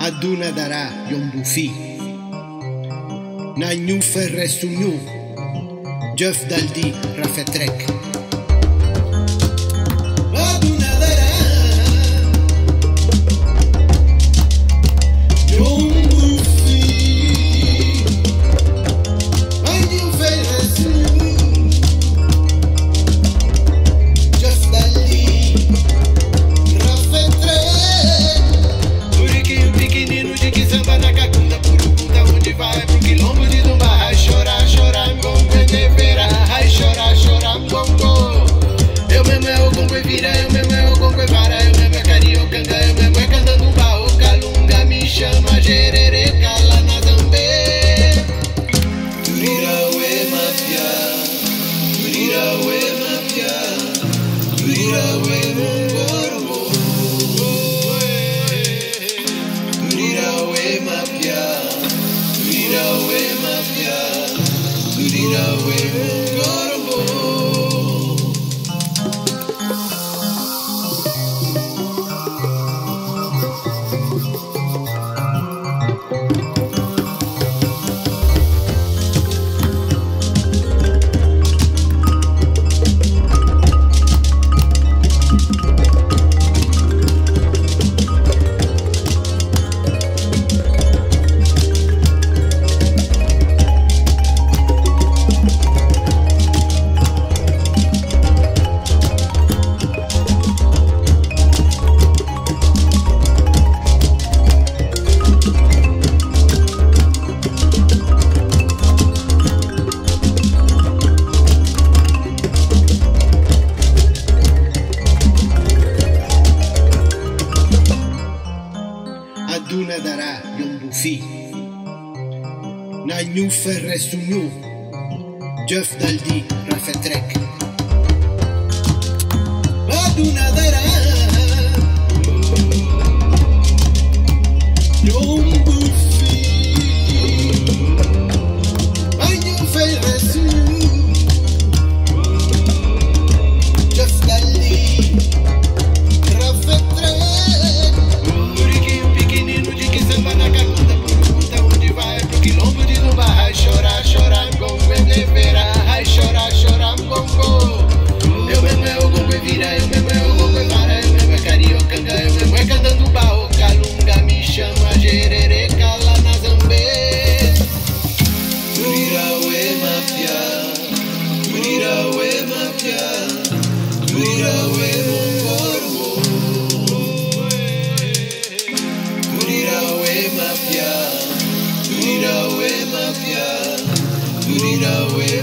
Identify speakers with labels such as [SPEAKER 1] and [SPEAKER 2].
[SPEAKER 1] Aduna adună dara yombufi. Na nyufe resuniu, jef daldi rafetrek. we will go. Nagnu Ferresugnu, Jeff Daldi, Rafetrek. Adunadera. Lead away.